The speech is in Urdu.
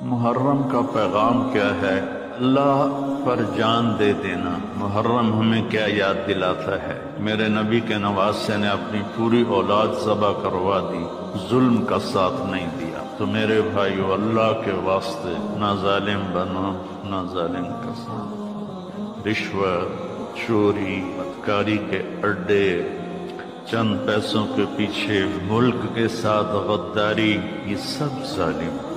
محرم کا پیغام کیا ہے؟ اللہ پر جان دے دینا۔ محرم ہمیں کیا یاد دلاتا ہے؟ میرے نبی کے نواسے نے اپنی پوری اولاد ذبح کروا دی، ظلم کا ساتھ نہیں دیا۔ تو میرے بھائیو، اللہ کے واسطے نہ ظالم بنو، نہ ظالم کا ساتھ رشوت، چوری، بدکاری کے اڈے، چند پیسوں کے پیچھے ملک کے ساتھ غداری، یہ سب ظالم۔